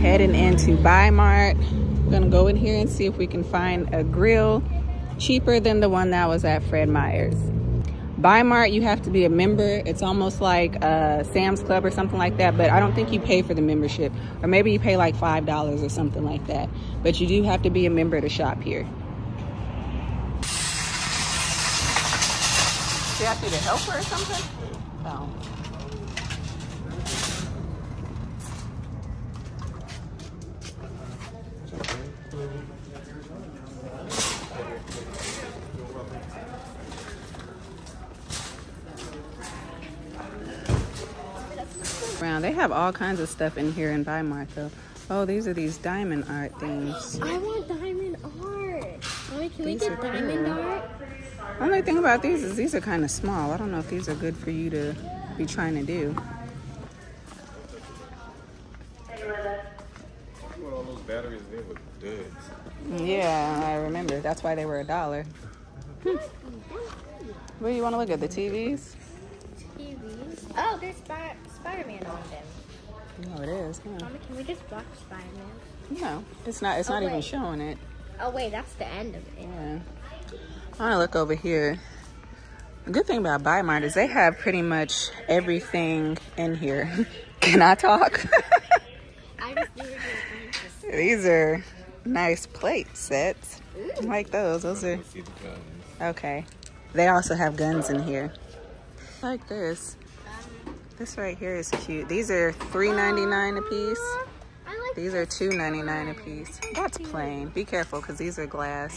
heading into Bi-Mart. We're gonna go in here and see if we can find a grill cheaper than the one that was at Fred Meyer's. Bi-Mart, you have to be a member. It's almost like uh, Sam's Club or something like that, but I don't think you pay for the membership. Or maybe you pay like $5 or something like that. But you do have to be a member to shop here. She asked you to help her or something? Oh. Around. They have all kinds of stuff in here in Bi-Mart though. Oh, these are these diamond art things. I want diamond art. Mommy, can we get diamond cool. art? Only thing about these is these are kind of small. I don't know if these are good for you to be trying to do. What all those batteries there with duds. Yeah, I remember. That's why they were a dollar. Hmm. Where do you want to look at the TVs? TVs. Oh, there's Spy- Spider-Man on them. No, it is. Yeah. Mommy, can we just watch Spider-Man? No, it's not. It's Oh, not even showing it. Oh wait, that's the end of it. Yeah. I want to look over here. The good thing about Bi-Mart is they have pretty much everything in here. Can I talk? I just needed to These are nice plate sets. I like those. Those are See the guns. okay. They also have guns in here. Like this. This right here is cute. These are $3.99 a piece. I like These are $2.99 a piece. That's plain. Be careful because these are glass.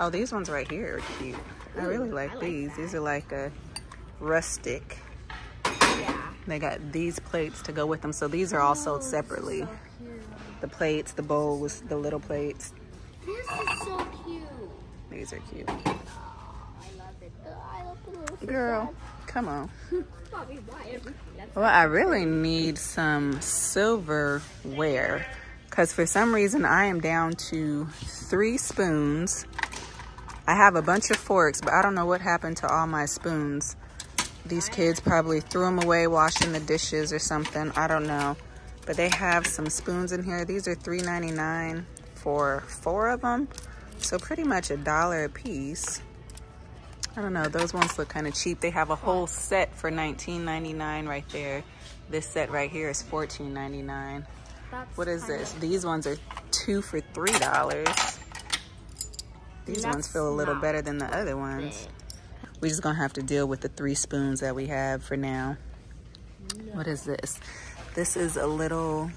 Oh, these ones right here are cute. I really like these. These are like a rustic. yeah. They got these plates to go with them. So these are all sold oh, separately. The plates, the bowls, the little plates. This is so cute. These are cute. Oh, I love it. I love the little Girl, come on. Mommy, why everything? That's Well, I really need some silverware because for some reason I am down to three spoons. I have a bunch of forks, but I don't know what happened to all my spoons. These kids probably threw them away washing the dishes or something. I don't know. But they have some spoons in here. These are $3.99 for four of them. So pretty much a dollar a piece. I don't know. Those ones look kind of cheap. They have a whole set for $19.99 right there. This set right here is $14.99. What is this? These ones are two for $3. These ones feel a little better than the other ones. We're just gonna have to deal with the three spoons that we have for now. What is this? This is a little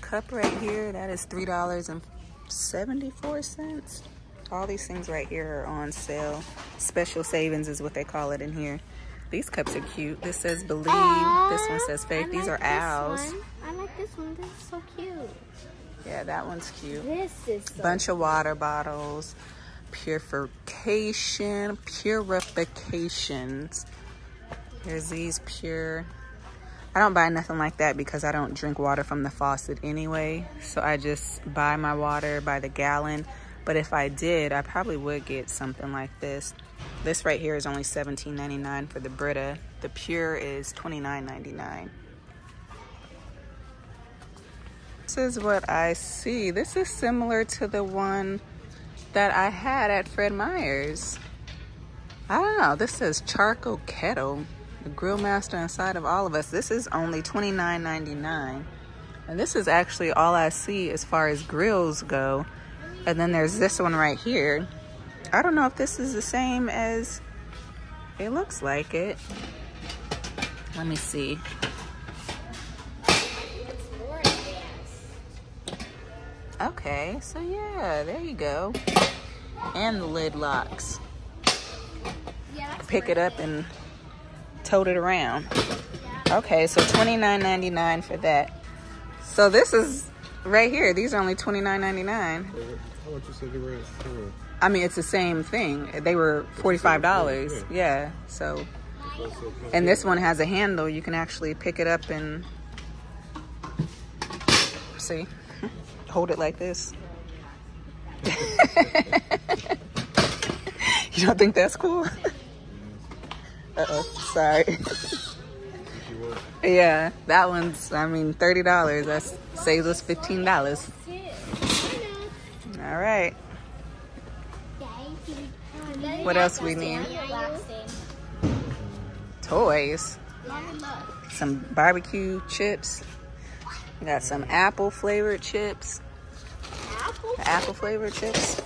cup right here. That is $3.74. All these things right here are on sale. Special savings is what they call it in here. These cups are cute. This says believe. this one says faith. I These are owls. One. I like this one. This is so cute. Yeah, that one's cute. This is so bunch of water bottles, purification, purifications. Here's these pure. I don't buy nothing like that because I don't drink water from the faucet anyway. So I just buy my water by the gallon. But if I did, I probably would get something like this. This right here is only $17.99 for the Brita. The PUR is $29.99. This is what I see. This is similar to the one that I had at Fred Meyer's. I don't know. This says charcoal kettle. The grill master inside of all of us. This is only $29.99. And this is actually all I see as far as grills go. And then there's this one right here. I don't know if this is the same as it looks like it. Let me see. It's more advanced. Okay, so yeah, there you go. And the lid locks. Yeah, Pick it up and tote it around. Okay, so $29.99 for that. So this is right here. These are only $29.99. How much you said they were? I mean, it's the same thing. They were $45. Yeah, so. And this one has a handle. You can actually pick it up and see, hold it like this. you don't think that's cool? Uh-oh, sorry. Yeah, that one's, I mean, $30. That saves us fifteen dollars. All right. What else we need? Toys. Some barbecue chips. We got some apple flavored chips. Apple flavored chips.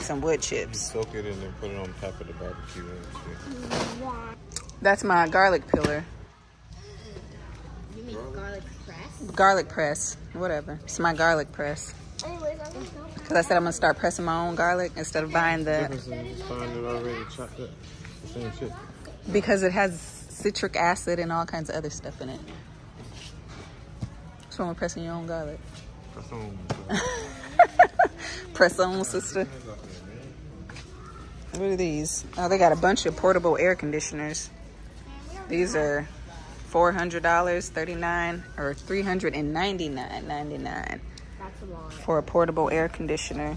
Some wood chips. Soak it and then put it on top of the barbecue. That's my garlic pillar. You mean garlic press? Garlic press. Whatever. It's my garlic press. I'm Because I said I'm going to start pressing my own garlic instead of buying the... Difference in just finding it already. The same shit. Because it has citric acid and all kinds of other stuff in it. What's wrong with pressing your own garlic? Press on. Press on, sister. What are these? Oh, they got a bunch of portable air conditioners. These are $400, 39 or $399.99 That's a lot. For a portable air conditioner.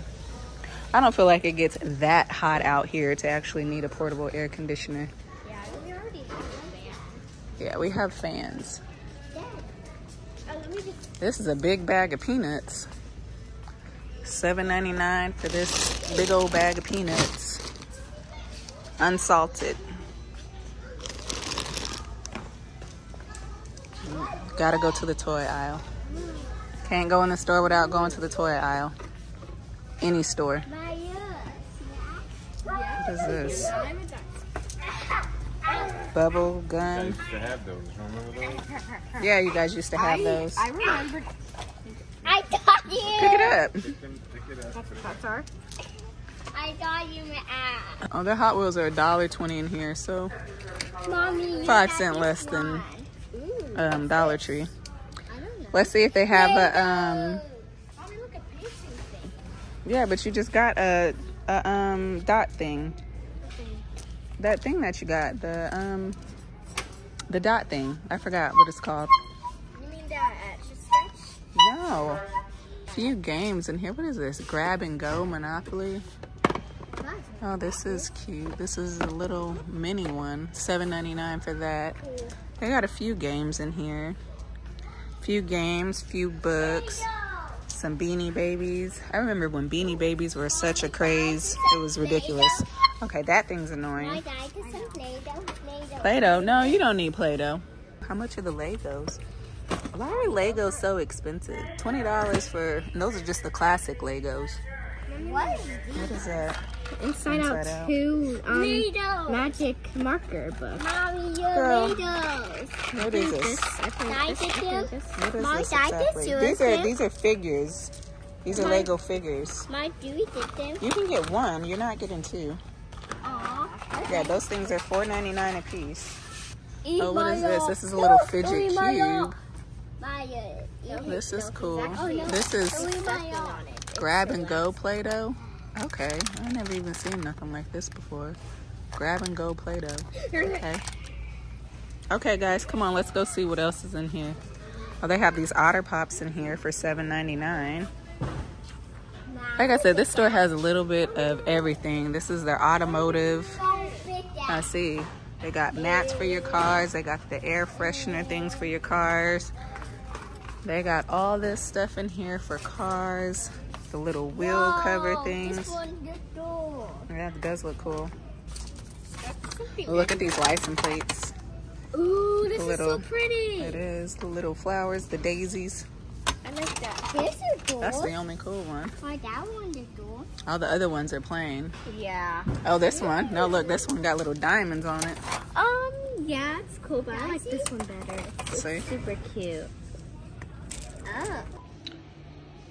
I don't feel like it gets that hot out here to actually need a portable air conditioner. Yeah, we already have a fan. Yeah, we have fans. This is a big bag of peanuts. $7.99 for this big old bag of peanuts. Unsalted. Gotta go to the toy aisle. Can't go in the store without going to the toy aisle. Any store. What is this? Bubble I gun. used to have those. Remember those? Yeah, you guys used to have those. I remember. I thought you. Pick it up. Pick them, pick it up. That's our. I thought you meant ass. Oh, their Hot Wheels are $1.20 in here, so Mommy. Five cent less than um, Dollar Tree. I don't know. Let's see if they have a um. Mommy, look at pacing thing. Yeah, but you just got a, a um dot thing. That thing that you got, the um, the dot thing. I forgot what it's called. You mean that? No, few games in here. What is this? Grab and go Monopoly. Oh, this is cute. This is a little mini one. Seven ninety nine for that. They got a few games in here. Few games, few books. some Beanie Babies. I remember when Beanie Babies were such a craze. It was ridiculous. Okay, that thing's annoying. dad gets some Play-Doh. No, you don't need Play-Doh. How much are the Legos? Why are Legos so expensive? $20 for, and those are just the classic Legos. What? What is that? Inside, Inside out, Out. two um, magic marker book. Mommy, your Girl. Legos. What is this? I played this. I played this. What is My this exactly? These are these are figures. These are My- Lego figures. My Dewey did them. You can get one. You're not getting two. Aw. Yeah, those things are $4.99 a piece. Eat Oh, what is this? This is a little Don't fidget eat my up. cube. My, This is cool. Oh, no. This is Don't eat my up. grab and go Play-Doh. Okay, I never even seen nothing like this before. Grab and go Play-Doh. Okay. Okay, guys, come on. Let's go see what else is in here. Oh, they have these Otter Pops in here for $7.99. Like I said, this store has a little bit of everything. This is their automotive. I see. They got mats for your cars. They got the air freshener things for your cars. They got all this stuff in here for cars. The little wheel cover things. This one. Yeah, it does look cool. Look at these license plates. Ooh, this little- is so pretty. It is the little flowers, the daisies. I like that. Here's a door. That's the only cool one. My dad wanted a door. All the other ones are plain. Yeah. Oh, this one. No, look, this one got little diamonds on it. Um, yeah, it's cool, but I like this one better. It's See? super cute. Oh.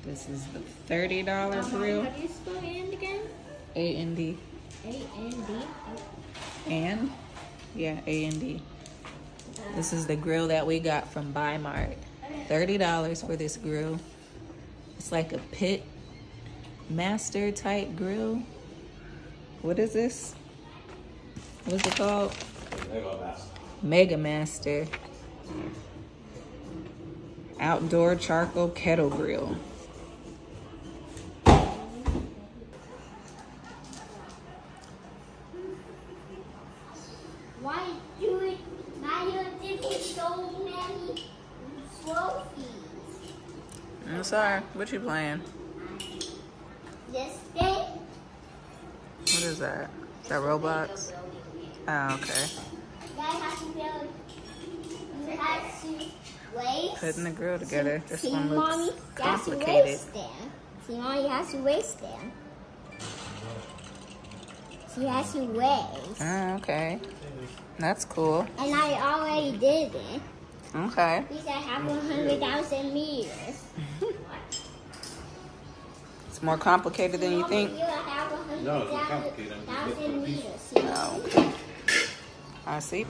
This is the $30 uh-huh. grill. How do you spell and again? A N D. A N D. And yeah, A and D. This is the grill that we got from Bi-Mart. Thirty dollars for this grill. It's like a pit master type grill. What is this? What's it called? Mega Master. Mega Master. Outdoor charcoal kettle grill. Why do it? Why you give me so many trophies? sorry. What you playing? This thing. What is that? Is that Roblox? Oh, okay. Guy has to build. You have to waste. Putting the grill together. This See, one looks to complicated. See, mommy has to waste them. She has to waste. Oh, okay. That's cool. And I already did it. Okay. Because I have 100,000 meters. It's more complicated than you Mommy, think. You have No, it's not complicated. I'm just 100,000 looking for meters. No. I see.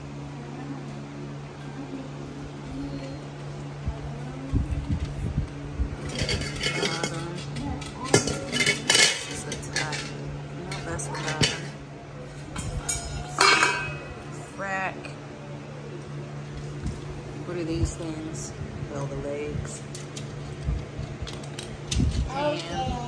These things? Well, the legs. Okay.